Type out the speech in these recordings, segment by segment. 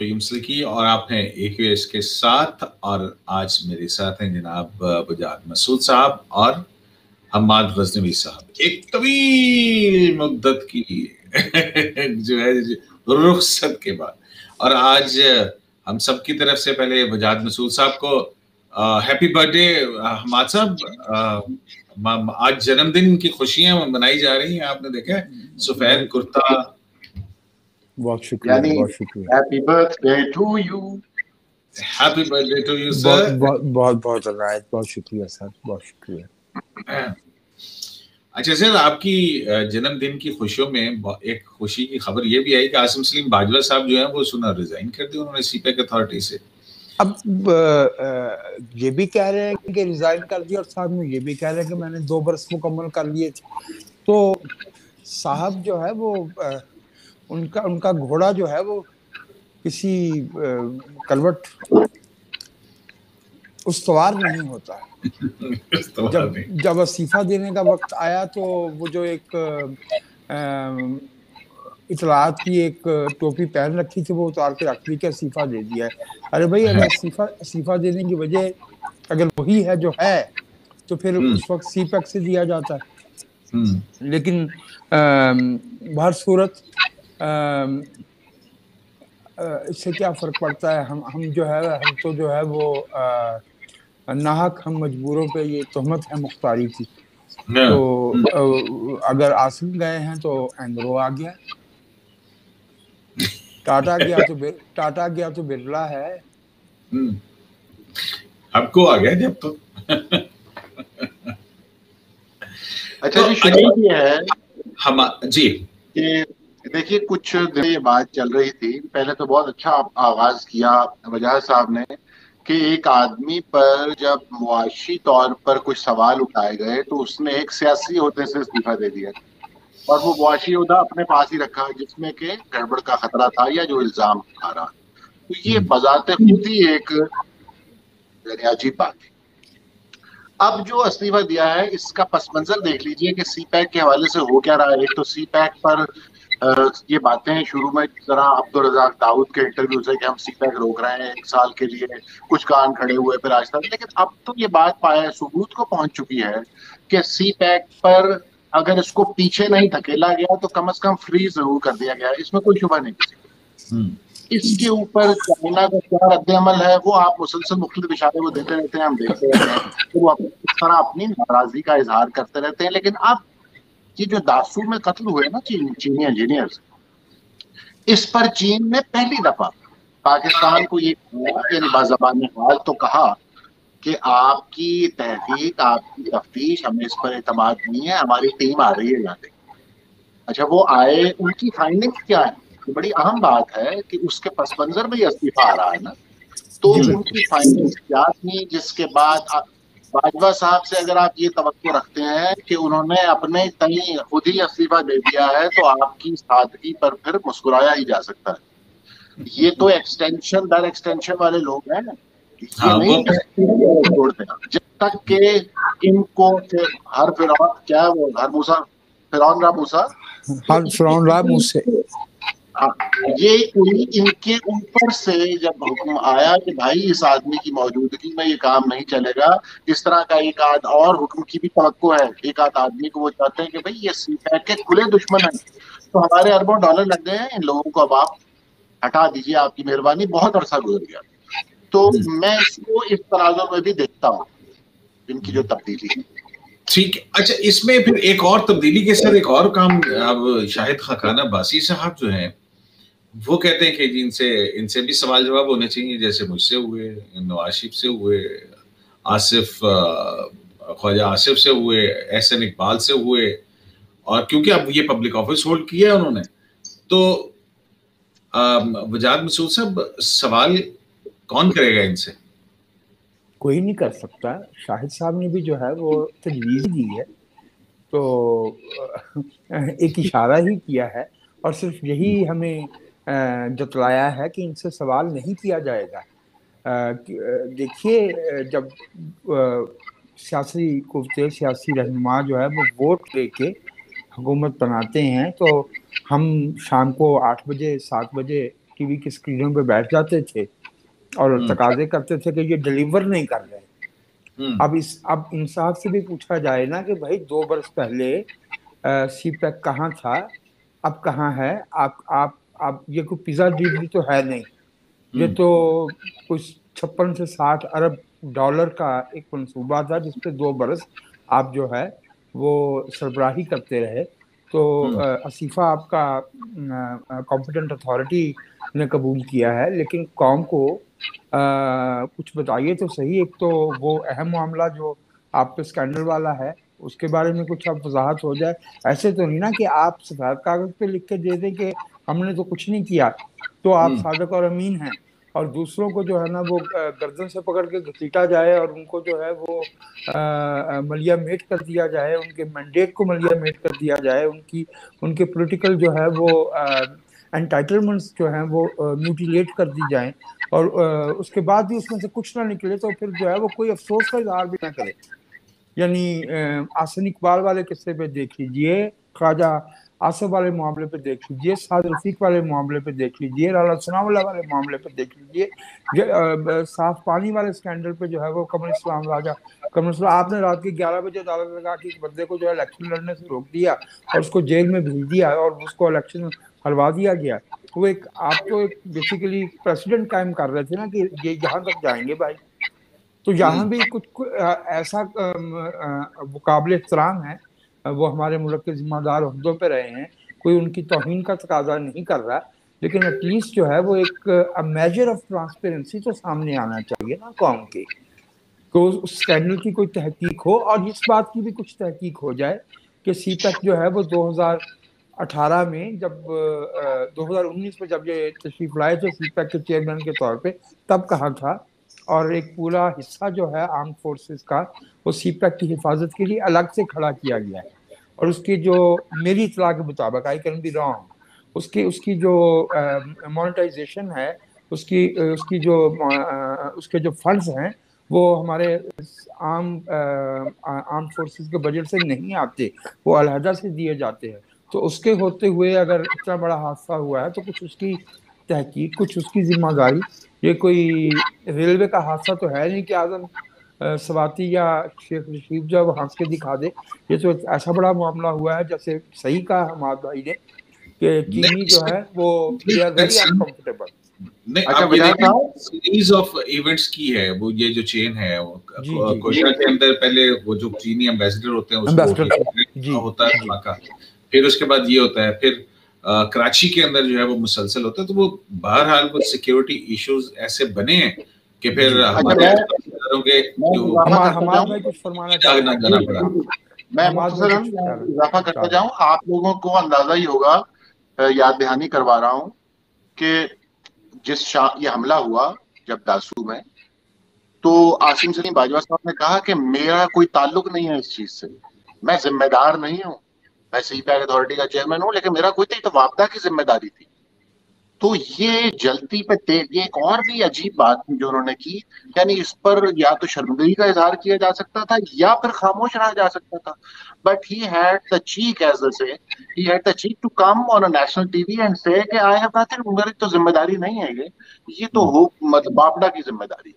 कयूम सिद्दीकी और आप हैं एक के साथ और आज मेरे साथ हैं जनाब बजाद मसूद साहब और हमाद गजनवी साहब। एक तवील मुद्दत की जो है रुखसत के बाद। और आज हम सब की तरफ़ से पहले बजाद मसूद साहब को हैप्पी बर्थडे हमाद साहब। आज जन्मदिन की खुशियाँ मनाई जा रही हैं आपने देखा है। सफ़ेद कुर्ता बहुत शुक्रिया बहुत शुक्रिया। Happy birthday to you happy birthday to you sir बहुत बहुत बहुत बहुत बहुत शुक्रिया सर बहुत शुक्रिया। अच्छा सर आपकी जन्मदिन की खुशियों में एक खुशी की खबर ये भी आई कि आसिम सलीम बाजवा साहब जो है वो सुना रिजाइन कर दिया उन्होंने सीपेक अथॉरिटी से। अब ये भी कह रहे हैं कि रिजाइन कर दिया और साहब में ये भी कह रहे हैं कि मैंने दो बरस मुकम्मल कर लिए थे। तो साहब जो है वो उनका उनका घोड़ा जो है वो किसी कलवट उसवार नहीं होता। जब जब इस्तीफा देने का वक्त आया तो वो जो एक इतलात की एक टोपी पहन रखी थी वो उतार के रख दी के इस्तीफा दे दिया है। अरे भाई अगर इस्तीफा इस्तीफा देने की वजह अगर वही है जो है तो फिर हम्म। उस वक्त सी पैक से दिया जाता है। हम्म। लेकिन हर सूरत इससे क्या फ़र्क पड़ता है? हम हम जो है हम तो जो है वो नाहक हम मजबूरों पे ये तहमत है मुख्तारी की। तो अगर आसिम गए हैं तो एंग्रो आ गया। टाटा गया तो टाटा गया तो बिरला है। हम्म। आपको आ गया जब तो। अच्छा तो, जी शुरू किया है हम जी। कि देखिए कुछ दिन ये बात चल रही थी। पहले तो बहुत अच्छा आगाज़ किया वजह साहब ने कि एक आदमी पर जब मुआशी तौर पर कुछ सवाल उठाए गए तो उसने एक सियासी होते से इस्तीफा दे दिया। और वो मुआशी उहदा अपने पास ही रखा जिसमें के गड़बड़ का खतरा था या जो इल्ज़ाम उठा रहा। तो ये हम्म। बजाते खुद ही एक अजीब बात है अब जो इस्तीफा दिया है इसका पस मंजर देख लीजिए कि सी पैक के हवाले से हो क्या रहा है। एक तो सी पैक पर ये बातें शुरू में जरा अब्दुल रजाक दाऊद के इंटरव्यू से कि हम सी पैक रोक रहे हैं एक साल के लिए कुछ कान खड़े हुए फिर आज तक। लेकिन अब तो ये बात पाया सबूत को पहुँच चुकी है कि सी पैक पर अगर इसको पीछे नहीं धकेला गया तो कम अज कम फ्री ज़रूर कर दिया गया। इसमें कोई शुभ नहीं। किसी हम्म। इसके ऊपर चाइना का क्या रद्द अमल है वो आप मुसलसल मुख्तलिफ़ इशारे वो देते रहते हैं हम देखते रहते हैं। तो वो इस तरह अपनी नाराज़गी का इजहार करते रहते हैं। लेकिन अब ये जो दासू में कत्ल हुए ना चीन चीनी इंजीनियर्स इस पर चीन ने पहली दफ़ा पाकिस्तान को ये यानी बाजबान हाल तो कहा कि आपकी तहकीक आपकी तफ्तीश हमें इस पर एतमाद नहीं है हमारी टीम आ रही है यहाँ पे। अच्छा वो आए उनकी फाइंडिंग क्या है? तो बड़ी अहम बात है कि उसके पस मंजर में इस्तीफा आ रहा है ना। तो उनकी फाइंडिंग क्या थी जिसके बाद बाजवा साहब से अगर आप ये तो रखते हैं कि उन्होंने अपने तई खुद ही इस्तीफा दे दिया है तो आपकी सादगी पर फिर मुस्कुराया ही जा सकता है। ये तो एक्सटेंशन दर एक्सटेंशन वाले लोग हैं। हाँ, छोड़ते जब तक के इनको हर फिर क्या वो हर मूसा फिर मूसा हर फिर मूसे ये इनके ऊपर से जब हुक्म आया कि भाई इस आदमी की मौजूदगी में ये काम नहीं चलेगा इस तरह का एक आध और हुक्म की भी तो है एक आध आदमी को वो चाहते हैं कि भाई ये सी पैक के खुले दुश्मन है। तो हमारे अरबों डॉलर लग गए हैं इन लोगों को अब आप हटा दीजिए आपकी मेहरबानी बहुत अरसा गुजर गया। तो मैं इसको इस तराजों में भी देखता हूँ इनकी जो तब्दीली है। ठीक है। अच्छा इसमें फिर एक और तब्दीली के साथ एक और काम अब शाहिद खाना बासी साहब जो है वो कहते हैं कि जी, इनसे इनसे भी सवाल जवाब होने चाहिए, जैसे मुझसे हुए, नवाज़ शरीफ से हुए, आसिफ ख्वाजा आसिफ से हुए, एहसन इकबाल से हुए, और क्योंकि अब ये पब्लिक ऑफ़िस होल्ड किया है उन्होंने तो वजाद मसूद साहब, सवाल कौन करेगा इनसे? कोई नहीं कर सकता। शाहिद साहब ने भी जो है वो तजवीज़ दी है तो एक इशारा ही किया है, और सिर्फ़ यही हमें जतलाया है कि इनसे सवाल नहीं किया जाएगा देखिए जब सियासी कुफ्ते सियासी रहनुमा जो है वो वोट लेके हुकूमत बनाते हैं तो हम शाम को आठ बजे सात बजे टीवी की स्क्रीनों पे बैठ जाते थे और हम्म। तकाजे करते थे कि ये डिलीवर नहीं कर रहे हम्म। अब इस अब इंसाफ से भी पूछा जाए ना कि भाई दो बरस पहले सी पैक कहाँ था अब कहाँ है आप आप आप ये कोई पिज्जा डिलीवरी तो है नहीं। ये हम्म। तो कुछ छप्पन से साठ अरब डॉलर का एक मनसूबा था जिसपे दो बरस आप जो है वो सरबराही करते रहे। तो असीफा आपका कॉम्पिटेंट अथॉरिटी ने कबूल किया है लेकिन कौम को आ, कुछ बताइए तो सही। एक तो वो अहम मामला जो आपके स्कैंडल वाला है उसके बारे में कुछ अब वजाहत हो जाए। ऐसे तो नहीं ना कि आप सफ़ेद कागज़ पे लिख के दे दें कि हमने तो कुछ नहीं किया तो आप हम्म। सादक और अमीन हैं और दूसरों को जो है ना वो गर्दन से पकड़ के घसीटा जाए और उनको जो है वो मलिया मेट कर दिया जाए उनके मैंडेट को मलिया मेट कर दिया जाए उनकी उनके पॉलिटिकल जो है वो एंटाइटलमेंट्स जो हैं वो म्यूटिलेट कर दी जाए और आ, उसके बाद भी उसमें से कुछ ना निकले तो फिर जो है वो कोई अफसोस का इजहार भी ना करे यानी आसन इकबाल वाले किस्से पे देख लीजिए ख्वाजा आसफ वाले मामले पे देख लीजिए साद रफीक वाले मामले पे देख लीजिए लाला सनावला वाले मामले पे देख लीजिए। साफ़ पानी वाले स्कैंडल पे जो है वो कमर इस्लाम राजा कमर इस्लाम आपने रात के ग्यारह बजे अदालत लगा कि बंदे को जो है इलेक्शन लड़ने से रोक दिया और उसको जेल में भेज दिया और उसको इलेक्शन हरवा दिया गया वो एक आप तो एक बेसिकली प्रेसिडेंट कायम कर रहे थे ना कि ये यहाँ तक जाएँगे भाई। तो यहाँ भी कुछ ऐसा मुकाबले एहतराम है वो हमारे मुल्क के जिम्मेदार अहदों पर रहे हैं, कोई उनकी तोहन का तकाजा नहीं कर रहा, लेकिन एटलीस्ट जो है वो एक मेजर ऑफ़ ट्रांसपेरेंसी तो सामने आना चाहिए ना कौम की तो उस स्कैंडल की कोई तहकीक हो और इस बात की भी कुछ तहकीक हो जाए कि सी तक जो है वो 2018 में जब हज़ार उन्नीस में जब ये तशरीफ़ लाए थे सी पैक के चेयरमैन के तौर पे, तब कहा था और एक पूरा हिस्सा जो है आर्म फोर्सेस का वो सी पैक की हिफाजत के लिए अलग से खड़ा किया गया है। और उसकी जो मेरी इतला के मुताबिक आई कैन बी रॉन्ग उसकी उसकी जो मोनेटाइजेशन है उसकी उसकी जो uh, उसके जो फंड्स हैं वो हमारे आम आर्म फोर्सेस के बजट से नहीं आते वो अलहदा से दिए जाते हैं। तो उसके होते हुए अगर इतना बड़ा हादसा हुआ है तो कुछ उसकी तहकीक कुछ उसकी ज़िम्मेदारी ये कोई रेलवे का हादसा तो है नहीं कि आज़म सवाती या शेख रशीद जब हंस के दिखा दे। ये तो ऐसा बड़ा मामला हुआ है जैसे सही कहा हमाद भाई ने कि चीनी जो है वो वेरी अनकंफर्टेबल अच्छा सीरीज़ ऑफ़ इवेंट्स की है वो ये जो चेन है कोशिया के अंदर पहले वो जो चीनी एम्बेसडर होते हैं उसको होता है फिर उसके बाद ये होता है फिर कराची के अंदर जो है वो मुसलसल होता है तो वो बहरहाल वो सिक्योरिटी इश्यूज़ ऐसे बने हैं कि फिर अच्छा, हमारे के मैं इजाफा करता जाऊँ? आप लोगों को अंदाज़ा ही होगा याद दहानी करवा रहा हूँ कि जिस ये हमला हुआ जब दासू में तो आसिम सलीम बाजवा साहब ने कहा कि मेरा कोई ताल्लुक नहीं है इस चीज़ से। मैं जिम्मेदार नहीं हूँ। मैं सी पैक अथॉरिटी का चेयरमैन हूँ, लेकिन मेरा कोई तो वापदा की ज़िम्मेदारी थी। तो ये जल्दी पे ये एक और भी अजीब बात जो उन्होंने की, यानी इस पर या तो शर्मदगी का इजहार किया जा सकता था, या फिर खामोश रहा जा सकता था। But he had the cheek as से he had the cheek to come on national TV and say कि आई हैव नथिंग मेरी तो ज़िम्मेदारी नहीं है ये। ये तो हो मतलब बापडा की ज़िम्मेदारी।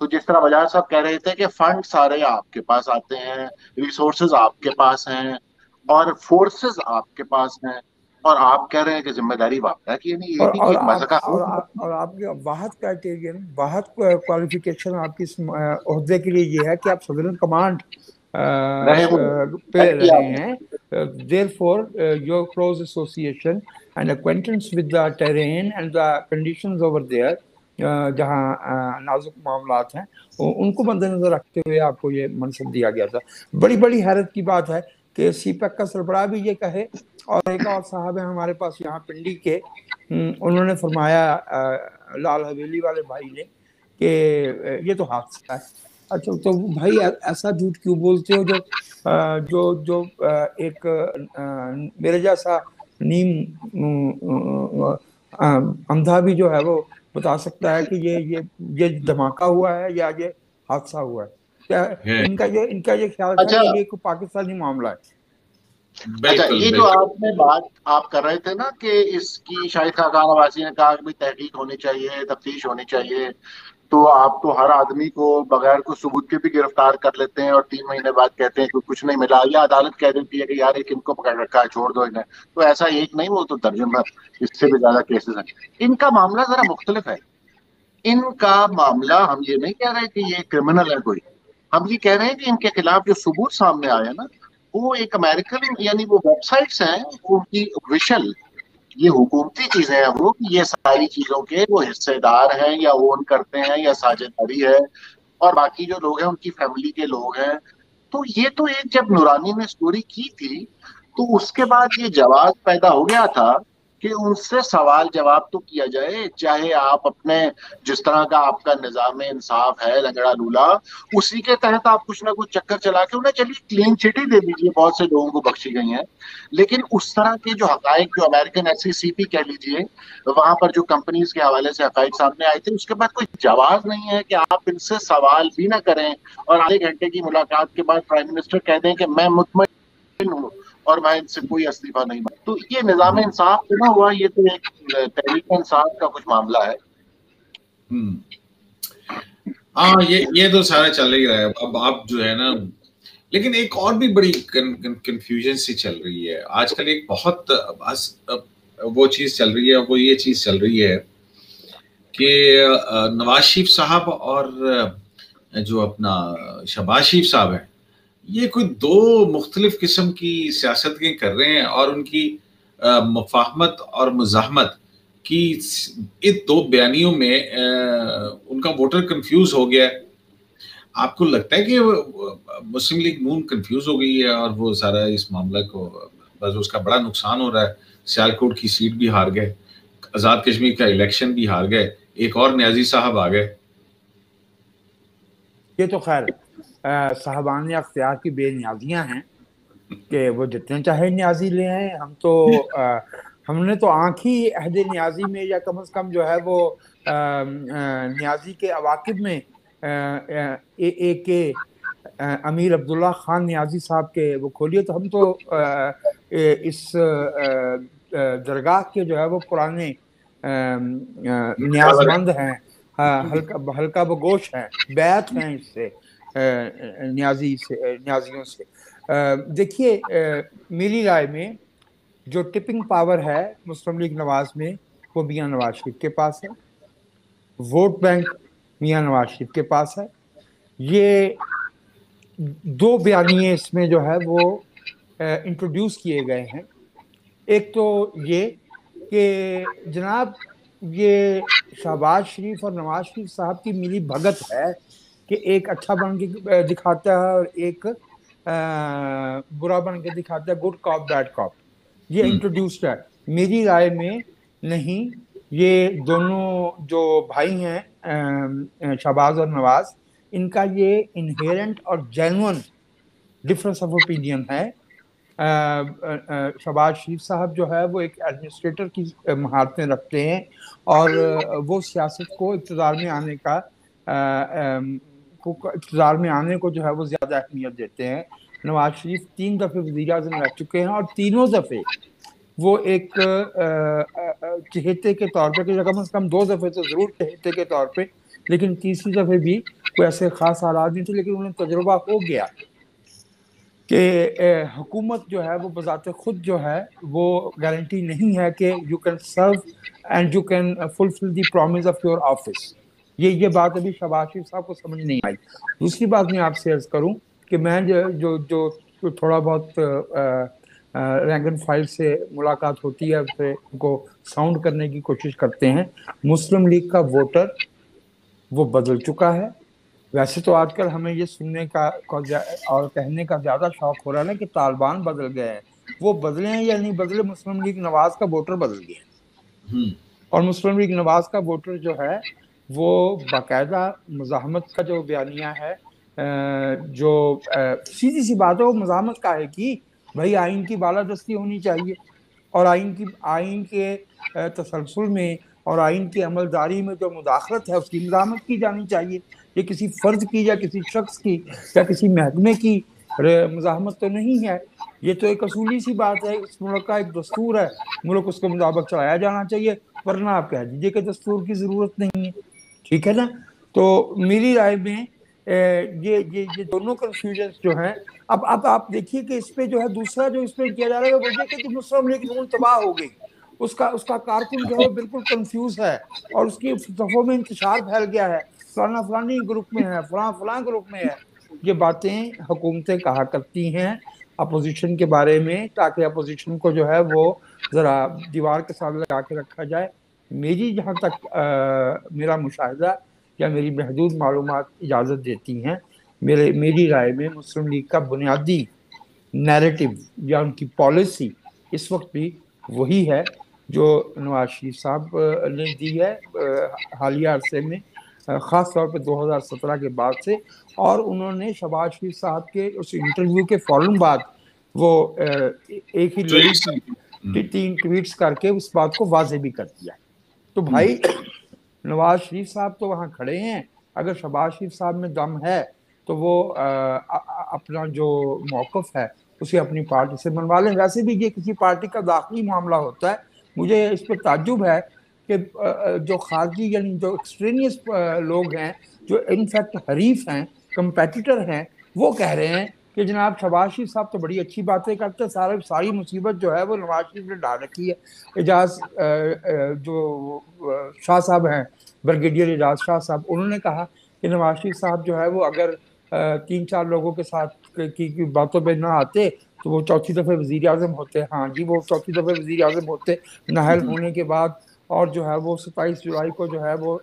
तो जिस तरह बजाज साहब कह रहे थे कि फंड सारे आपके पास आते हैं रिसोर्सेज आपके पास हैं और फोर्सेस आपके पास हैं और आप कह रहे हैं कि ज़िम्मेदारी वापदा की नहीं ये और, और, का और, आप, और आपके वाहद क्राइटेरियन वाहद क्वालिफिकेशन आपकी अहदे के लिए ये है कि आप सदरन कमांड पे रहे हैं। therefore your close association acquaintance with the terrain and the conditions over there जहाँ नाजुक मामला हैं उनको मद्देनजर रखते हुए आपको ये मनसब दिया गया था। बड़ी बड़ी हैरत की बात है कि सीपैक का सरबराह भी ये कहे। और एक और साहब है हमारे पास यहाँ पिंडी के। उन्होंने फरमाया लाल हवेली वाले भाई ने कि ये तो हादसा है। अच्छा तो भाई ऐसा झूठ क्यों बोलते हो जो जो जो एक मेरे जैसा नीम अंधा भी जो है वो बता सकता है कि ये ये ये धमाका हुआ है या ये हादसा हुआ है? इनका ये इनका ये ख्याल अच्छा, था कि ये पाकिस्तानी मामला है। अच्छा ये जो आपने बात आप कर रहे थे ना कि इसकी शाहिद खान आवासी ने कहा कि तहकीक होनी चाहिए तफ्तीश होनी चाहिए तो आप तो हर आदमी को बगैर कुछ सबूत के भी गिरफ़्तार कर लेते हैं और तीन महीने बाद कहते हैं कि कुछ नहीं मिला। या अदालत कह देती है कि यार एक इनको पकड़ रखा है छोड़ दो इन्हें। तो ऐसा एक नहीं वो तो दर्जन भर इससे भी ज़्यादा केसेस हैं। इनका मामला जरा मुख्तलिफ़ है। इनका मामला हम ये नहीं कह रहे कि ये क्रिमिनल है कोई। हम ये कह रहे हैं कि इनके खिलाफ जो सबूत सामने आया ना, वो एक अमेरिकन यानी वो वेबसाइट्स हैं, उनकी विशल ये हुकूमती चीज़ें हैं वो ये सारी चीज़ों के वो हिस्सेदार हैं, या ओन करते हैं, या साझेदारी है, और बाकी जो लोग हैं, उनकी फैमिली के लोग हैं। तो ये तो एक जब नूरानी ने स्टोरी की थी तो उसके बाद ये जवाब पैदा हो गया था कि उनसे सवाल जवाब तो किया जाए, चाहे आप अपने जिस तरह का आपका निज़ाम इंसाफ है लंगड़ा लूला, उसी के तहत आप कुछ ना कुछ चक्कर चला के उन्हें चलिए क्लीन चिट ही दे दीजिए, बहुत से लोगों को बख्शी गई हैं। लेकिन उस तरह के जो हकाइक जो अमेरिकन एस सी कह लीजिए, वहाँ पर जो कंपनीज़ के हवाले से हक सामने आए थे, उसके बाद कोई जवाब नहीं है कि आप इनसे सवाल भी ना करें और आधे घंटे की मुलाकात के बाद प्राइम मिनिस्टर कह दें कि मैं मुतमिन हूँ। और मैं इनसे कोई इस्तीफा नहीं बना तो ये निज़ाम इंसाफ तो ना हुआ, ये तो एक तहरीक इंसाफ का कुछ मामला है। हम्म। हाँ ये ये तो सारा चल ही रहा है। अब आप जो है ना, लेकिन एक और भी बड़ी कंफ्यूजन सी चल रही है। आजकल एक बहुत वो चीज़ चल रही है वो ये चीज़ चल रही है कि नवाज़ शरीफ साहब और जो अपना, शबाज शरीफ साहब है ये कोई दो मुख्तलिफ़ किस्म की सियासत कर रहे हैं और उनकी मुफाहमत और मजामत की इन दो बयानियों में आ, उनका वोटर कंफ्यूज हो गया आपको लगता है कि मुस्लिम लीग नून कंफ्यूज हो गई है और वो सारा इस मामला को बस उसका बड़ा नुकसान हो रहा है। सियालकोट की सीट भी हार गए आज़ाद कश्मीर का इलेक्शन भी हार गए एक और न्याजी साहब आ गए। ये तो खैर साहबान अख्तियार की बेनियाजियाँ हैं कि वो जितने चाहे न्याजी ले आए। हम तो आ, हमने तो आँख ही अहद न्याजी में या कम अज़ कम जो है वो आ, आ, न्याजी के अवाकब में ए, ए के अमीर अब्दुल्ला खान न्याजी साहब के वो खोलिए। तो हम तो आ, इस दरगाह के जो है वो पुराने न्याजमंद हैं। हल्का हल्का बगोश हैं बैत हैं इससे। न्याजी से न्याजियों से। देखिए मेरी राय में जो टिपिंग पावर है मुस्लिम लीग नवाज़ में, वो मियाँ नवाज़ शरीफ के पास है। वोट बैंक मियाँ नवाज़ शरीफ के पास है। ये दो बयानिए इसमें जो है वो इंट्रोड्यूस किए गए हैं। एक तो ये कि जनाब, ये शहबाज शरीफ और नवाज़ शरीफ साहब की मिली भगत है। कि एक अच्छा बन के दिखाता है और एक आ, बुरा बन के दिखाता है गुड कॉप बैड कॉप ये इंट्रोड्यूस्ड हम्म। है। मेरी राय में नहीं ये दोनों जो भाई हैं शहबाज और नवाज़ इनका ये इनहेरेंट और जेनुअन डिफरेंस ऑफ़ ओपिनियन है। शहबाज शरीफ साहब जो है वो एक एडमिनिस्ट्रेटर की महारतें रखते हैं और वो सियासत को इकतदार में आने का को इकतदार में आने को जो है वो ज़्यादा अहमियत देते हैं। नवाज़ शरीफ तीन दफ़े वजी अजम रह चुके हैं और तीनों दफ़े वो एक चहेते के तौर पर कम अज़ कम दो दफ़े तो ज़रूर चहेते के तौर पर लेकिन तीसरी दफ़े भी कोई ऐसे ख़ास हालात नहीं थे, लेकिन उन्हें तजुर्बा हो गया कि हुकूमत जो है वो बजाते खुद जो है वो गारंटी नहीं है कि you can serve and you can fulfil the promise of your office ये ये बात अभी शबाज शरीफ साहब को समझ नहीं आई। दूसरी बात मैं आपसे अर्ज़ करूँ कि मैं जो जो जो थोड़ा बहुत रैंगन फ़ाइल से मुलाकात होती है फिर उनको साउंड करने की कोशिश करते हैं। मुस्लिम लीग का वोटर वो बदल चुका है। वैसे तो आजकल हमें ये सुनने का और कहने का ज़्यादा शौक हो रहा है ना कि तालिबान बदल गए हैं। वो बदले हैं या नहीं बदले मुस्लिम लीग नवाज़ का वोटर बदल गया हम्म। और मुस्लिम लीग नवाज़ का वोटर जो है वो बाकायदा मजामत का जो बयानिया है जो सीधी सी बात है, वो मजामत का है कि भाई आइन की बालादस्ती होनी चाहिए और आइन की, आइन के तसलसल में और आइन की अमलदारी में जो मुदाखलत है, उसकी मजामत की जानी चाहिए। ये किसी फ़र्ज़ की या किसी शख्स की या किसी महकमे की मजामत तो नहीं है। ये तो एक असूली सी बात है, इस मुल्क का एक दस्तूर है। मुल्क उसके मुताबिक चलाया जाना चाहिए, वरना आप कह दीजिए कि दस्तूर की ज़रूरत नहीं है। ठीक है ना? तो मेरी राय में ये ये ये दोनों कंफ्यूजन जो हैं, अब अब आप देखिए कि इस पे जो है दूसरा जो इस पे किया जा रहा है, वो कि मुस्लिम लीग नून तबाह हो गई। उसका उसका कारकुन जो है बिल्कुल कंफ्यूज है और उसकी सफ़ों में इंतशार फैल गया है। फलाना फलानी ग्रुप में है फलां फलां ग्रुप में है। ये बातें हुकूमतें कहा करती हैं अपोजिशन के बारे में, ताकि अपोजिशन को जो है वो ज़रा दीवार के साथ लगा के रखा जाए। मेरी जहाँ तक आ, मेरा मुशाहिदा या मेरी महदूद मालूम इजाज़त देती हैं मेरे मेरी राय में मुस्लिम लीग का बुनियादी नैरेटिव या उनकी पॉलिसी इस वक्त भी वही है जो नवाज़ शरीफ साहब ने दी है हालिया अरसे में ख़ास तौर पर 2017 के बाद से। और उन्होंने शबाज शरीफ साहब के उस इंटरव्यू के फ़ौरन बाद वो एक ही लड़ी तीन ट्वीट्स करके उस बात को वाजे भी कर दिया। तो भाई नवाज़ शरीफ साहब तो वहाँ खड़े हैं। अगर शबाज शरीफ साहब में दम है तो वो आ, आ, अपना जो मौकफ है उसे अपनी पार्टी से मनवा लें। वैसे भी ये किसी पार्टी का दाखिली मामला होता है। मुझे इस पर ताजुब है कि जो खारजी यानी जो एक्सट्रेनियस लोग हैं जो इनफैक्ट हरीफ हैं कंपेटिटर हैं वो कह रहे हैं कि जनाब शबाज शरीफ साहब तो बड़ी अच्छी बातें करते हैं। सारा सारी मुसीबत जो है वो नवाज़ शरीफ ने डाल रखी है। एजाज जो शाह साहब हैं ब्रिगेडियर एजाज शाह साहब उन्होंने कहा कि नवाज़ शरीफ साहब जो है वो अगर तीन चार लोगों के साथ की, की बातों पर ना आते तो वो चौथी दफ़े वज़ीर अजम होते। हाँ जी वो चौथी दफ़े वज़ीर अजम होते। नाहल होने के बाद और जो है वो सताईस जुलाई को जो है वो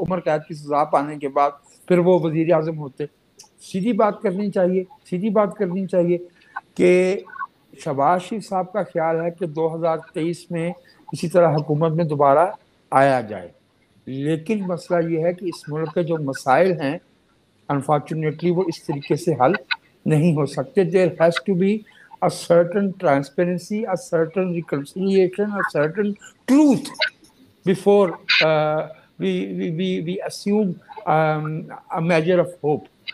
उम्र कैद की सजा पाने के बाद फिर वो वज़ीर अजम होते। सीधी बात करनी चाहिए सीधी बात करनी चाहिए कि शबाज शरीफ साहब का ख्याल है कि 2023 में इसी तरह हुकूमत में दोबारा आया जाए लेकिन मसला ये है कि इस मुल्क के जो मसाइल हैं अनफॉर्चुनेटली वो इस तरीके से हल नहीं हो सकते there has to be a certain transparency, a certain reconciliation, a certain truth before uh, we, we, we assume um.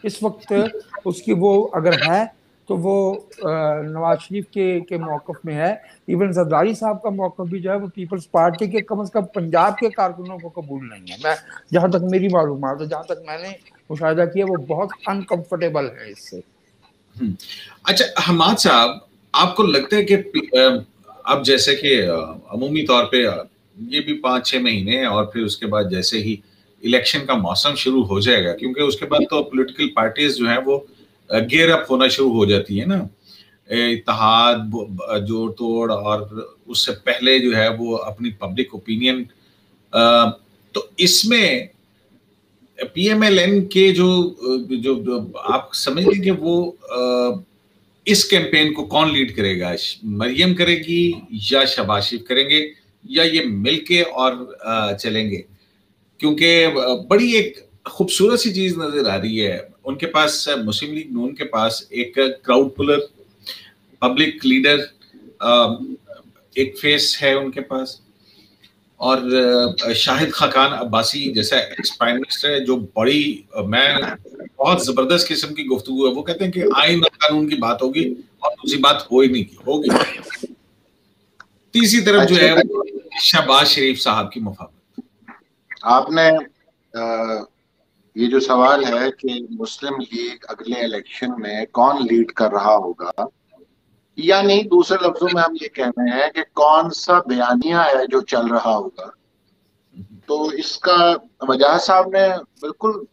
इस वक्त उसकी वो अगर है तो वो नवाज़ शरीफ के के मौकफ में है। इवन जरदारी साहब का मौकफ भी जो है, वो पीपल्स पार्टी के कम अज कम पंजाब के कारकुनों को कबूल नहीं है। मैं, जहाँ तक मेरी मालूम है जहाँ तक मैंने मुशाह किया, वो बहुत अनकंफर्टेबल है इससे। हम्म। अच्छा हमाद साहब, आपको लगता है कि अब जैसे कि अमूमी तौर पे ये भी पाँच छह महीने और फिर उसके बाद जैसे ही इलेक्शन का मौसम शुरू हो जाएगा क्योंकि उसके बाद तो पॉलिटिकल पार्टीज़ जो है वो गेयर अप होना शुरू हो जाती है ना। इतिहाद जोड़ तोड़ और उससे पहले जो है वो अपनी पब्लिक ओपिनियन तो इसमें पीएमएलएन के जो जो, जो आप समझ लीजिए वो इस कैंपेन को कौन लीड करेगा? मरियम करेगी या शबाशिफ करेंगे या ये मिलके और चलेंगे? क्योंकि बड़ी एक खूबसूरत सी चीज़ नज़र आ रही है। उनके पास मुस्लिम लीग नून के पास एक क्राउड पुलर पब्लिक लीडर एक फेस है उनके पास। और शाहिद खाकान अब्बासी जैसा एक्स प्राइम मिनिस्टर है जो बड़ी मैं बहुत ज़बरदस्त किस्म की गुफ्तु है। वो कहते हैं कि आइन और कानून की बात होगी और दूसरी बात हो ही नहीं की होगी। तीसरी तरफ़ जो है शहबाज शरीफ साहब की मुफावत। आपने आ, ये जो सवाल है कि मुस्लिम लीग अगले इलेक्शन में कौन लीड कर रहा होगा या नहीं दूसरे लफ्जों में हम ये कह रहे हैं कि कौन सा बयानिया है जो चल रहा होगा। तो इसका वजह साहब ने बिल्कुल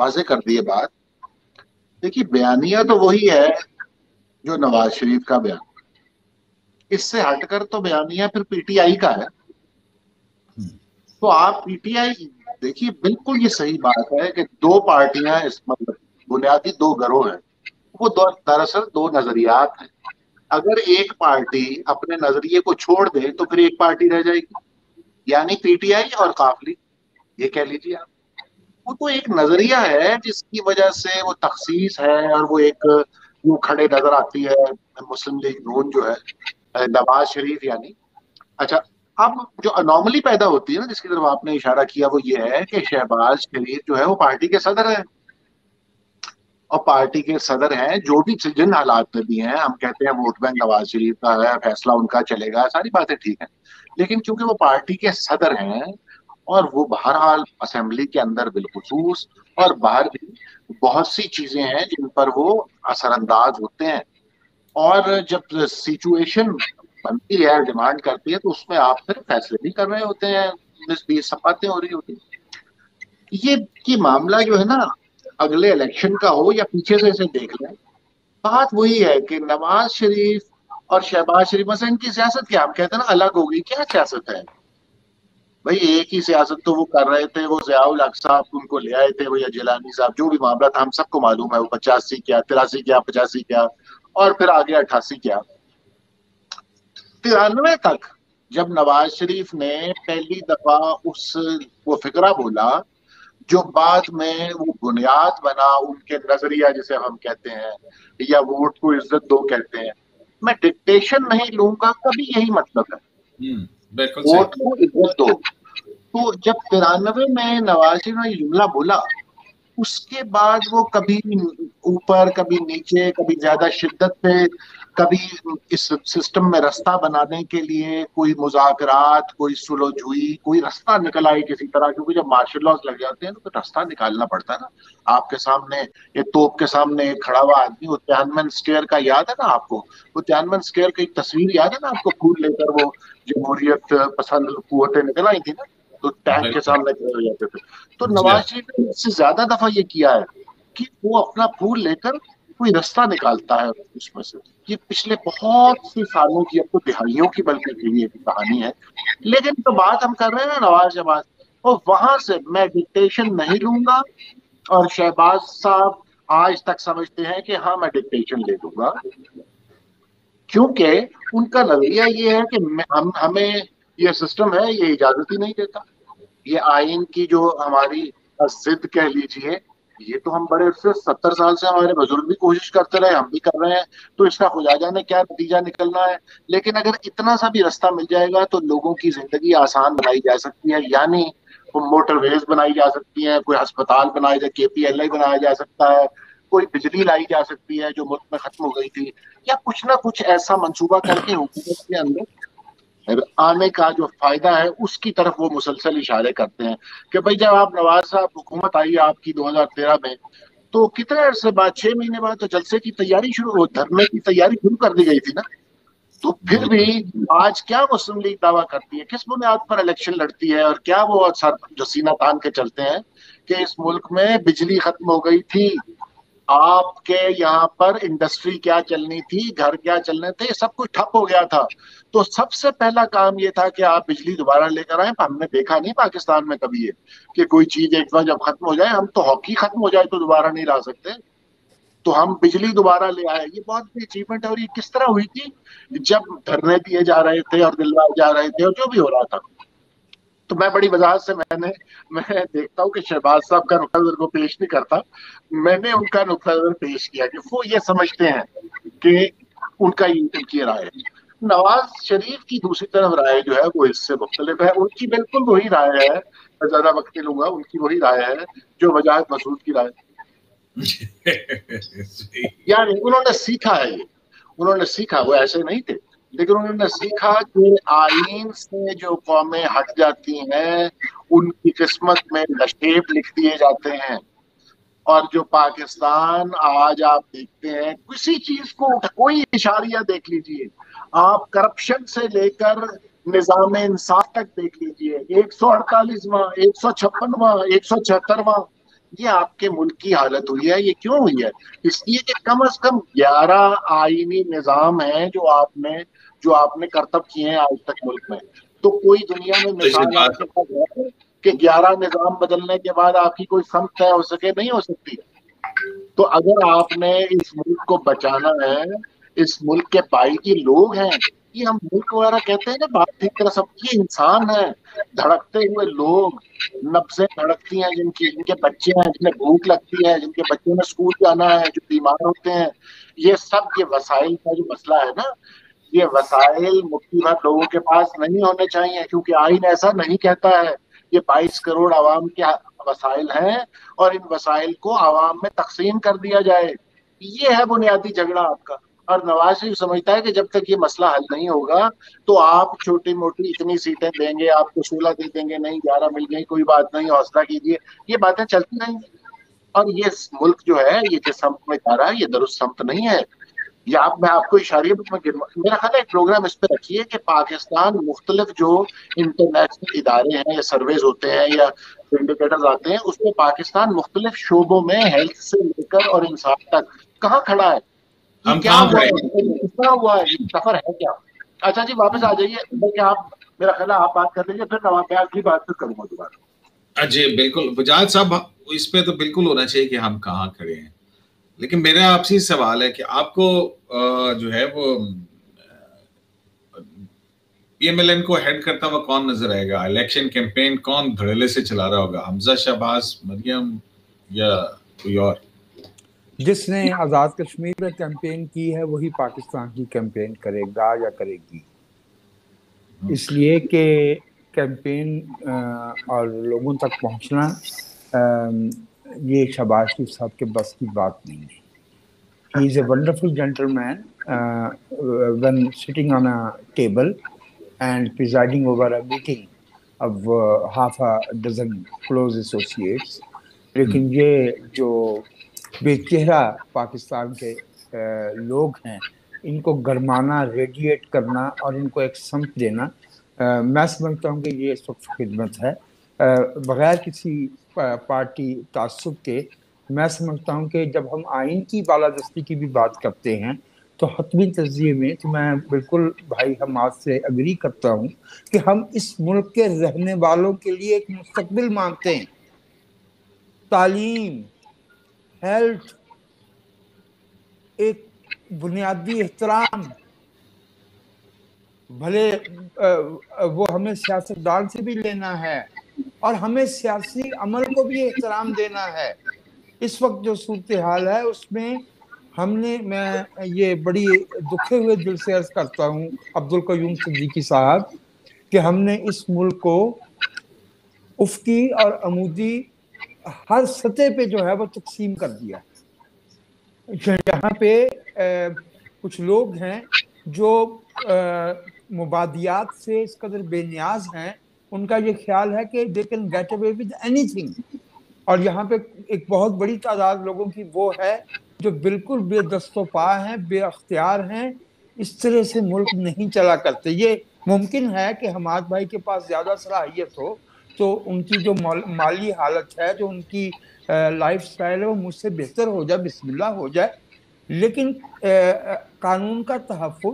वाजे कर दिए बात। देखिए बयानिया तो वही है जो नवाज़ शरीफ का बयान। इससे हटकर तो बयानिया फिर पीटीआई का है। तो आप पीटीआई देखिए, बिल्कुल ये सही बात है कि दो पार्टियाँ इस मतलब बुनियादी दो गरोह हैं, वो दो, दरअसल दो नजरियात हैं। अगर एक पार्टी अपने नज़रिए को छोड़ दे तो फिर एक पार्टी रह जाएगी, यानी पीटीआई और काफली, ये कह लीजिए आप। वो तो एक नज़रिया है, जिसकी वजह से वो तखसीस है और वो एक, वो खड़े नज़र आती है, मुस्लिम लीग नून जो है, नवाज़ शरीफ, यानी। अच्छा अब जो अनोमली पैदा होती है ना, जिसकी तरफ़ आपने इशारा किया, वो ये है कि शहबाज शरीफ जो है, वो पार्टी के सदर है। और पार्टी के सदर हैं, जो भी जिन हालात में भी हैं, हम कहते हैं वोट बैंक नवाज़ शरीफ का है, फैसला उनका चलेगा, सारी बातें ठीक है। लेकिन क्योंकि वो पार्टी के सदर हैं, और वो बहरहाल असेंबली के अंदर बिलखसूस, और बाहर भी बहुत सी चीज़ें हैं, जिन पर वो असरअंदाज होते हैं। और जब सिचुएशन बनती है, डिमांड करती है तो उसमें आप फिर फैसले भी कर रहे होते हैं बातें हो रही होती ये की मामला जो है ना, अगले इलेक्शन का हो या पीछे से इसे देख लें, बात वही है कि नवाज़ शरीफ और शहबाज शरीफ मसलन इनकी सियासत क्या, हम कहते हैं ना, अलग होगी, क्या सियासत है? भाई एक ही सियासत तो वो कर रहे थे, वो जयाउल हक साहब उनको ले आए थे, भैया जिलानी साहब, जो भी मामला था, हम सबको मालूम है, वो पचासी क्या, तिरासी क्या, पचासी क्या, और फिर आगे अठासी क्या। तिरानवे तक? जब नवाज़ शरीफ ने पहली दफ़ा उस वो फिक्रा बोला जो बाद में वो बुनियाद बना उनके नज़रिया जिसे हम कहते हैं या वोट को इज़्ज़त दो कहते हैं मैं डिक्टेशन नहीं लूँगा कभी यही मतलब है। हम्म, वोट को इज़्ज़त दो। तो जब तिरानवे में नवाज़ शरीफ ने जुमला बोला उसके बाद वो कभी ऊपर, कभी नीचे, कभी ज़्यादा शिद्दत पे, कभी इस सिस्टम में रास्ता बनाने के लिए कोई मुजाकरात, कोई सुलझुई, कोई रास्ता निकल आए किसी तरह, क्योंकि जब मार्शल लॉज लग जाते हैं तो रास्ता निकालना पड़ता है ना। आपके सामने ये तोप के सामने एक खड़ा हुआ आदमी, वो त्यानमन स्केयर का याद है ना आपको? वो त्यानमन स्केयर की तस्वीर याद है ना आपको? फूल लेकर वो जमहूरियत पसंद कुतें निकल आई थी ना? तो टैंक के सामने खड़े हो जाते थे? तो नवाज़ शरीफ ने इससे ज़्यादा दफ़ा ये किया है कि वो अपना फूल लेकर कोई रास्ता निकालता है उसमें से। ये पिछले बहुत से सालों की अब तो दिहाइयों की बल्कि की कहानी है। लेकिन तो बात हम कर रहे हैं ना नवाज़ शहबाज और वहाँ से मैं डिक्टेशन नहीं लूँगा और शहबाज साहब आज तक समझते हैं कि हाँ मैं डिक्टेशन ले लूँगा। क्योंकि उनका नज़रिया ये है कि हम हमें ये सिस्टम है ये इजाज़त ही नहीं देता। ये आइन की जो हमारी जिद कह लीजिए, ये तो हम बड़े से सत्तर साल से हमारे बुज़ुर्ग भी कोशिश करते रहे, हम भी कर रहे हैं तो इसका खुदा जाने क्या नतीजा निकलना है? लेकिन अगर इतना सा भी रास्ता मिल जाएगा तो लोगों की ज़िंदगी आसान बनाई जा सकती है, यानी मोटरवेज बनाई जा सकती है, कोई अस्पताल बनाया जाए के पी एल आई बनाया जा सकता है, कोई बिजली लाई जा सकती है, जो मुल्क में खत्म हो गई थी, या कुछ ना कुछ ऐसा मंसूबा करके हुकूमत के अंदर आने का जो फ़ायदा है, उसकी तरफ़ वो मुसलसल इशारे करते हैं कि भाई जब आप नवाज़ साहब, हुकूमत आई आपकी 2013 में तो कितने अरसे बाद, छह महीने बाद तो जलसे की तैयारी शुरू हो धरने की तैयारी शुरू कर दी गई थी ना? तो फिर भी आज क्या मुस्लिम लीग दावा करती है? किस बुनियाद पर इलेक्शन लड़ती है? और क्या वो जो सीना तान के चलते हैं कि इस मुल्क में बिजली खत्म हो गई थी आपके यहाँ पर इंडस्ट्री क्या चलनी थी, घर क्या चलने थे सब कुछ ठप हो गया था। तो सबसे पहला काम ये था कि आप बिजली दोबारा लेकर आए। हमने देखा नहीं पाकिस्तान में कभी ये, कि कोई चीज़ एक बार जब खत्म हो जाए, हम तो हॉकी खत्म हो जाए तो दोबारा नहीं ला सकते। तो हम बिजली दोबारा ले आए। ये बहुत बड़ी अचीवमेंट है और ये किस तरह हुई थी? जब धरने दिए जा रहे थे और दिलवाए जा रहे थे और जो भी हो रहा था। तो मैं बड़ी वजाहत से मैंने मैं देखता हूँ कि शहबाज साहब का नुकता को पेश नहीं करता। मैंने उनका नुकता पेश किया कि वो ये समझते हैं कि उनका की राय है। नवाज़ शरीफ की दूसरी तरफ़ राय जो है वो इससे मुख्तलिफ़ है। उनकी बिल्कुल वही राय है मैं ज़्यादा वक्त लूँगा उनकी वही राय है जो वजाहत मसूद की राय यानी उन्होंने सीखा है ये। उन्होंने सीखा वो ऐसे नहीं थे। लेकिन उन्होंने सीखा कि आइन से जो कौमें हट जाती हैं, उनकी किस्मत में नशेब लिख दिए जाते हैं। और जो पाकिस्तान आज आप देखते हैं, किसी चीज़ को कोई इशारिया देख लीजिए। आप करप्शन से लेकर निज़ाम इंसाफ तक देख लीजिए। एक सौ अड़तालीसवा, एक सौ छप्पनवा, एक सौ छहत्तरवा, ये आपके मुल्क की हालत हुई है, ये क्यों हुई है? इसलिए कि कम अज कम ग्यारह आईनी निज़ाम है जो आपने जो आपने करतब किए हैं आज तक मुल्क में। तो कोई दुनिया में तो मिसाल कि ग्यारह निज़ाम बदलने के बाद आपकी कोई सम तय हो सके? नहीं हो सकती। तो अगर आपने इस मुल्क को बचाना है इस मुल्क के बाई लोग हैं ये हम मुल्क वगैरह कहते हैं ना बात ठीक तरह सब ये इंसान है। धड़कते हुए लोग नब्से धड़कती हैं जिनकी जिनके बच्चे हैं जिन्हें भूख लगती है जिनके बच्चों में स्कूल जाना है जो बीमार होते हैं। ये सब ये वसाइल का जो मसला है ना ये वसाइल मुक्ति भर लोगों के पास नहीं होने चाहिए, क्योंकि आइन ऐसा नहीं कहता है ये 22 करोड़ आवाम के वसाइल हैं और इन वसाइल को आवाम में तकसीम कर दिया जाए। ये है बुनियादी झगड़ा आपका। और नवाज़ शरीफ समझता है कि जब तक ये मसला हल नहीं होगा तो आप छोटी मोटी इतनी सीटें देंगे, आपको सोलह दे देंगे, नहीं, ग्यारह मिल गई, कोई बात नहीं, हौसला कीजिए। ये बातें चलती रहेंगी। और ये मुल्क जो है, ये जिस समत में जा रहा है, ये दुरुस्त समत नहीं है। या आप मैं आपको इशारे में मेरा ख्याल है एक प्रोग्राम इस पर रखिए कि पाकिस्तान मुख्तलिफ़ जो इंटरनेशनल इदारे हैं या सर्वेज होते हैं या इंडिकेटर्स आते हैं उसमें पाकिस्तान मुख्तलिफ़ शोबों में हेल्थ से लेकर और इंसान तक कहाँ खड़ा है? हम क्या हुआ? है? कितना हुआ? है सफ़र है क्या? अच्छा जी वापस आ जाइए। आप मेरा ख्याल आप बात कर लीजिए फिर मैं आपकी बात फिर करूँगा दोबारा। जी बिल्कुल। बजाज साहब इस पे तो बिल्कुल होना चाहिए कि हम कहाँ खड़े हैं। लेकिन मेरा आपसे सवाल है कि आपको जो है वो पीएमएलएन को हेड करता हुआ कौन नज़र आएगा? इलेक्शन कैंपेन कौन धड़ेले से चला रहा होगा? हमजा शहबाज मरियम या कोई और? जिसने आज़ाद कश्मीर में कैंपेन की है वही पाकिस्तान की कैंपेन करेगा या करेगी। हम्म। इसलिए कि कैंपेन और लोगों तक पहुँचना ये शबाज शरीफ साहब के बस की बात नहीं है। He is a wonderful gentleman sitting on a table and presiding over a meeting of uh, half a dozen close associates लेकिन ये जो बेचेहरा पाकिस्तान के uh, लोग हैं इनको गरमाना रेडिएट करना और इनको एक समत देना uh, मैं समझता हूँ कि ये इस वक्त खिदमत है। Uh, बगैर किसी पार्टी तासुब के, मैं समझता हूँ कि जब हम आइन की बालादस्ती की भी बात करते हैं तो हतमी तजिए में तो मैं बिल्कुल भाई हम आज से अग्री करता हूँ कि हम इस मुल्क के रहने वालों के लिए एक मुस्तबिल मांगते हैं। तालीम, हेल्थ, एक बुनियादी एहतराम, भले वो हमें सियासतदान से भी लेना है। और हमें सियासी अमल को भी एहतराम देना है। इस वक्त जो सूरत हाल है उसमें हमने मैं ये बड़ी दुखे हुए दिल से अर्ज़ करता हूँ अब्दुल कयूम सिद्दीकी साहब कि हमने इस मुल्क को उफकी और अमूदी हर सतह पे जो है वो तकसीम कर दिया यहाँ पे ए, कुछ लोग हैं जो मुबादियात से इस कदर बेनियाज हैं उनका ये ख्याल है कि they can get away with anything और यहाँ पे एक बहुत बड़ी तादाद लोगों की वो है जो बिल्कुल बेदस्तोपा हैं, बेअख्तियार हैं, इस तरह से मुल्क नहीं चला करते। ये मुमकिन है कि हमाद भाई के पास ज़्यादा सलाहियत हो तो उनकी जो माली हालत है, जो उनकी लाइफ स्टाइल है, वो मुझसे बेहतर हो जाए, बिस्मिल्लाह हो जाए। लेकिन कानून का तहफ़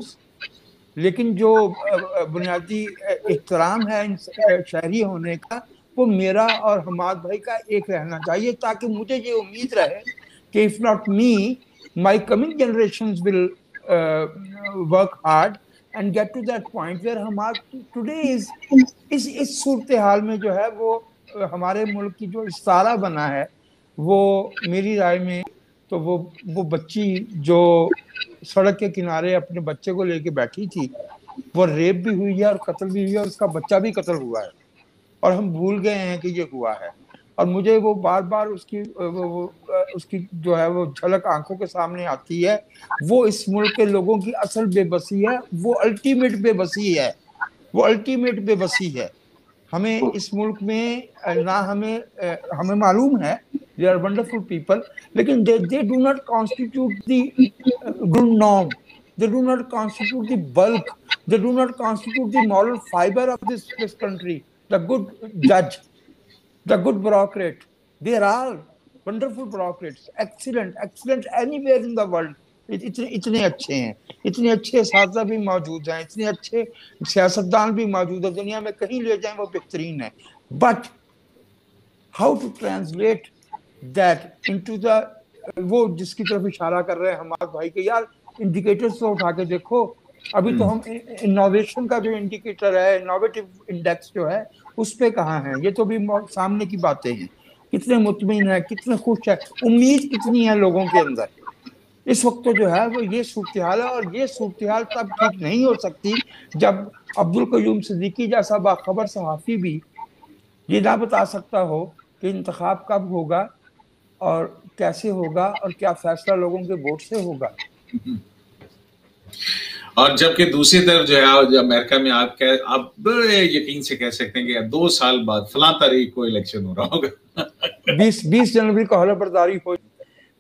लेकिन जो बुनियादी एहतराम है शहरी होने का, वो मेरा और हमाद भाई का एक रहना चाहिए ताकि मुझे ये उम्मीद रहे कि if not me my coming generation will work hard and get to that point where हमार टुडे इज़ इस इस सूरत हाल में जो है वो हमारे मुल्क की जो इस्तारा बना है, वो मेरी राय में तो वो वो बच्ची जो सड़क के किनारे अपने बच्चे को लेके बैठी थी वो रेप भी हुई है और कत्ल भी हुई है और उसका बच्चा भी कत्ल हुआ है। और हम भूल गए हैं कि ये हुआ है। और मुझे वो बार बार उसकी वो, वो उसकी जो है वो झलक आँखों के सामने आती है। वो इस मुल्क के लोगों की असल बेबसी है। वो अल्टीमेट बेबसी है। वो अल्टीमेट बेबसी है। हमें तो- इस मुल्क में ना हमें हमें मालूम है दे आर वंडरफुल पीपल लेकिन दे they do not constitute the good Nom they do not constitute the bulk they do not constitute the moral fibre of this this country the good जज the good ब्रोकरेट they are all wonderful ब्रोकरेट्स excellent excellent any where in the world इतने इतने अच्छे हैं। इतने अच्छे इस भी मौजूद हैं इतने अच्छे सियासतदान भी मौजूद है। दुनिया में कहीं ले जाएँ वो बेहतरीन है। But how to translate that into the वो जिसकी तरफ़ इशारा कर रहे हैं हमारे भाई के यार इंडिकेटर्स तो उठा के देखो। अभी तो हम इनोवेशन का जो इंडिकेटर है इनोवेटिव इंडेक्स जो है उस पर कहाँ है? ये तो भी सामने की बातें हैं। कितने मुतमिन है कितने खुश है। उम्मीद कितनी है लोगों के अंदर? इस वक्त तो जो है वो ये सूरत हाल है और ये सूरत हाल तब ठीक नहीं हो सकती जब अब्दुल कयूम सिद्दीकी जैसा बाखबर सहाफ़ी भी ये ना बता सकता हो कि इंतखब कब होगा और कैसे होगा और क्या फैसला लोगों के वोट से होगा। और जबकि दूसरी तरफ़ जो है अमेरिका में आप कह आप बड़े यकीन से कह सकते हैं कि दो साल बाद फला तारीख को इलेक्शन हो रहा होगा। बीस बीस जनवरी को हल बर्दारी हो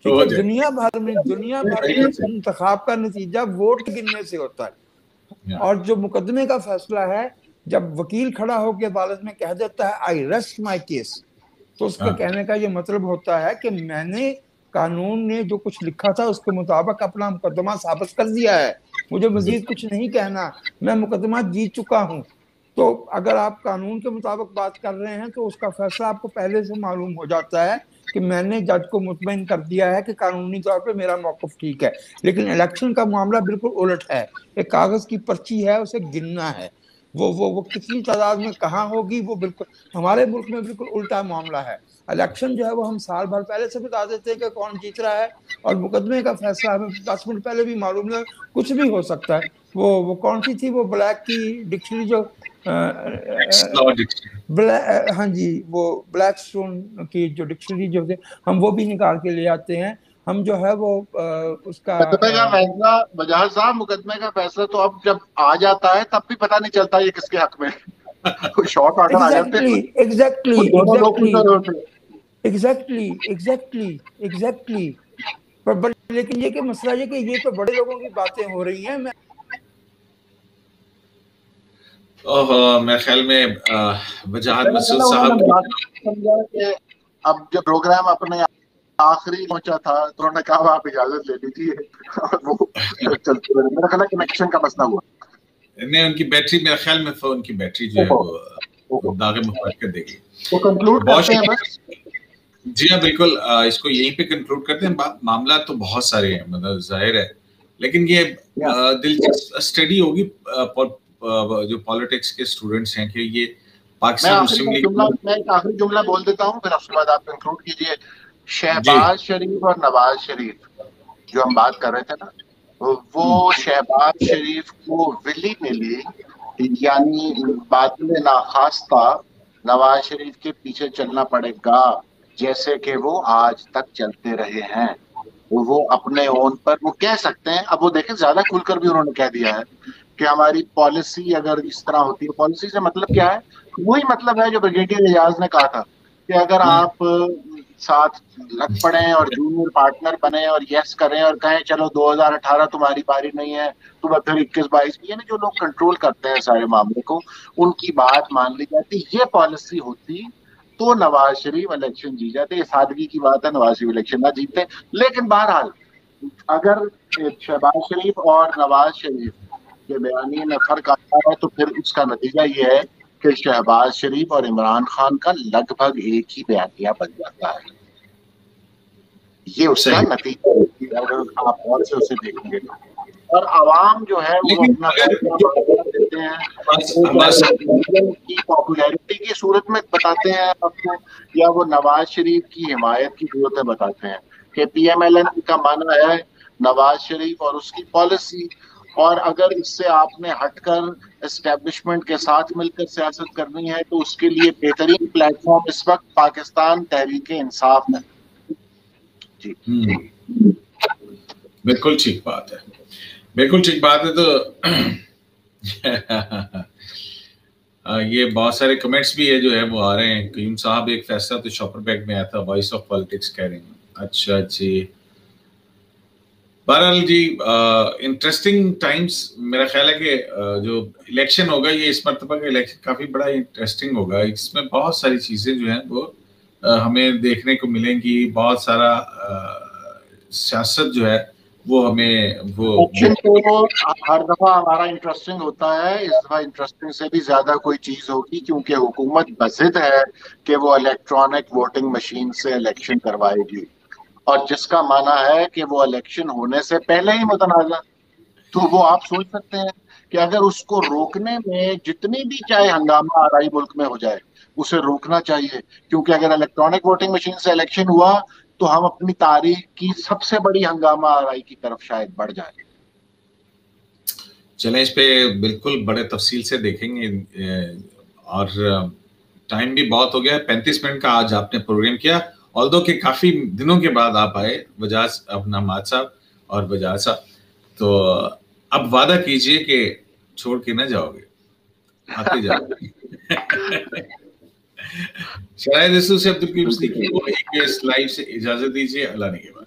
तो दुनिया भर में दुनिया भर में इंतखाब का नतीजा वोट गिनने से होता है। और जो मुकदमे का फैसला है जब वकील खड़ा होकर अदालत में कह देता है आई रेस्ट माई केस तो उसका हाँ। कहने का ये मतलब होता है कि मैंने कानून ने जो कुछ लिखा था उसके मुताबिक अपना मुकदमा साबित कर दिया है। मुझे मजीद कुछ नहीं कहना। मैं मुकदमा जीत चुका हूँ। तो अगर आप कानून के मुताबिक बात कर रहे हैं तो उसका फैसला आपको पहले से मालूम हो जाता है कि मैंने जज को मुतमिन कर दिया है कि कानूनी तौर पे मेरा मौकफ ठीक है। लेकिन इलेक्शन का मामला बिल्कुल उलट है। एक कागज़ की पर्ची है, उसे गिनना है। वो वो वो कितनी तादाद में कहाँ होगी, वो बिल्कुल, हमारे मुल्क में बिल्कुल उल्टा मामला है। इलेक्शन जो है वो हम साल भर पहले से बता देते हैं कि कौन जीत रहा है और मुकदमे का फैसला हमें दस मिनट पहले भी मालूम है, कुछ भी हो सकता है। वो वो कौन सी थी? वो ब्लैक की डिक्शनरी जो ब्लैक हाँ जी वो ब्लैक स्टोन की जो डिक्शनरी जो थे हम वो भी निकाल के ले आते हैं। हम जो है वो आ, उसका मुकदमे का फैसला बजाज साहब मुकदमे का फैसला तो अब जब आ जाता है तब भी पता नहीं चलता ये किसके हक में। शॉर्ट ऑर्डर आ जाते हैं। एग्जैक्टली एग्जैक्टली एग्जैक्टली एग्जैक्टली पर लेकिन ये कि मसला ये कि ये तो बड़े लोगों की बातें हो रही हैं मैं मेरे ख्याल में वजाहत मसूद साहब अब जब प्रोग्राम अपने आखिरी पहुँचा था तो उन्होंने कहा आप इजाज़त ले लीजिए। वो चलते रहे मेरा ख्याल कनेक्शन का मसला हुआ। नहीं उनकी बैटरी मेरे ख्याल में तो उनकी बैटरी जो है वो दागे में कर देगी। तो कंक्लूड करते हैं बस। जी हाँ बिल्कुल इसको यहीं पे कंक्लूड करते हैं। मामला तो बहुत सारे हैं मतलब ज़ाहिर है। लेकिन ये दिलचस्प स्टडी होगी जो पॉलिटिक्स के स्टूडेंट्स हैं कि ये पाकिस्तान मुस्लिम लीग मैं एक आखिरी जुमला बोल देता हूँ फिर उसके बाद आप कंक्लूड कीजिए शहबाज शरीफ और नवाज़ शरीफ जो हम बात कर रहे थे ना वो हम्म। शहबाज शरीफ को विली मिली यानी बादल नाखास्ता नवाज़ शरीफ के पीछे चलना पड़ेगा जैसे कि वो आज तक चलते रहे हैं। वो अपने ओन पर वो कह सकते हैं अब वो देखें ज़्यादा खुलकर भी उन्होंने कह दिया है। कि हमारी पॉलिसी अगर इस तरह होती है पॉलिसी से मतलब क्या है? वही मतलब है जो ब्रिगेडियर एजाज ने कहा था कि अगर हम्म। आप साथ लग पड़े और जूनियर पार्टनर बने और यस करें और कहें चलो 2018 तुम्हारी बारी नहीं है तुम फिर इक्कीस बाईस भी ना जो लोग कंट्रोल करते हैं सारे मामले को उनकी बात मान ली जाती ये पॉलिसी होती तो नवाज़ शरीफ इलेक्शन जीत जाते ये सादगी की बात है नवाज़ शरीफ इलेक्शन ना जीतते। लेकिन बहरहाल अगर शहबाज शरीफ और नवाज़ शरीफ के बयानी में फ़र्क आता है तो फिर उसका नतीजा ये है कि शहबाज शरीफ और इमरान खान का लगभग एक ही बयानिया बन जाता है। ये उसका नतीजा अगर आप और से उसे देखेंगे और आवाम जो है वो अपना देते हैं की पॉपुलैरिटी की सूरत में बताते हैं आपको या वो नवाज़ शरीफ की हिमायत की ज़रूरत बताते हैं कि पी एम एल एन का माना है नवाज़ शरीफ और उसकी पॉलिसी और अगर इससे आपने हटकर एस्टेब्लिशमेंट के साथ मिलकर सियासत करनी है तो उसके लिए बेहतरीन प्लेटफॉर्म इस वक्त पाकिस्तान तहरीक इंसाफ है। बिल्कुल ठीक बात है। बिल्कुल ठीक बात है तो ये बहुत सारे कमेंट्स भी है जो है, वो आ रहे हैं। कयूम साहब, एक फैसला तो शॉपर बैग में आया था वॉइस ऑफ़ पॉलिटिक्स कह रहे हैं। अच्छा जी। बहरहाल जी इंटरेस्टिंग टाइम्स मेरा ख्याल है कि जो इलेक्शन होगा ये इस मरतबा का इलेक्शन काफ़ी बड़ा इंटरेस्टिंग होगा। इसमें बहुत सारी चीज़ें जो हैं वो हमें देखने को मिलेंगी। बहुत सारा सियासत जो है वो हमें वो तो हर दफ़ा हमारा इंटरेस्टिंग होता है। इस दफ़ा इंटरेस्टिंग से भी ज़्यादा कोई चीज़ होगी क्योंकि हुकूमत बजिद है कि वो इलेक्ट्रॉनिक वोटिंग मशीन से इलेक्शन करवाएगी। और जिसका माना है कि वो इलेक्शन होने से पहले ही मुतनाजा। तो वो आप सोच सकते हैं कि अगर उसको रोकने में जितनी भी चाहे हंगामा आराई मुल्क में हो जाए, उसे रोकना चाहिए। क्योंकि अगर इलेक्ट्रॉनिक वोटिंग मशीन से इलेक्शन हुआ तो हम अपनी तारीख की सबसे बड़ी हंगामा आराई की तरफ़ शायद बढ़ जाए। चले, इस पे बिल्कुल बड़े तफसील से देखेंगे। और टाइम भी बहुत हो गया पैंतीस मिनट का आज आपने प्रोग्राम किया। ऑल दो के काफ़ी दिनों के बाद आप आए बजाज अपना माद साहब और बजाज साहब तो अब वादा कीजिए कि छोड़ के ना जाओगे। आते जाओगे। शायद इस अब्दुल करीम सिद्दीकी को एक लाइव से इजाज़त दीजिए अल्लाह ने के बाद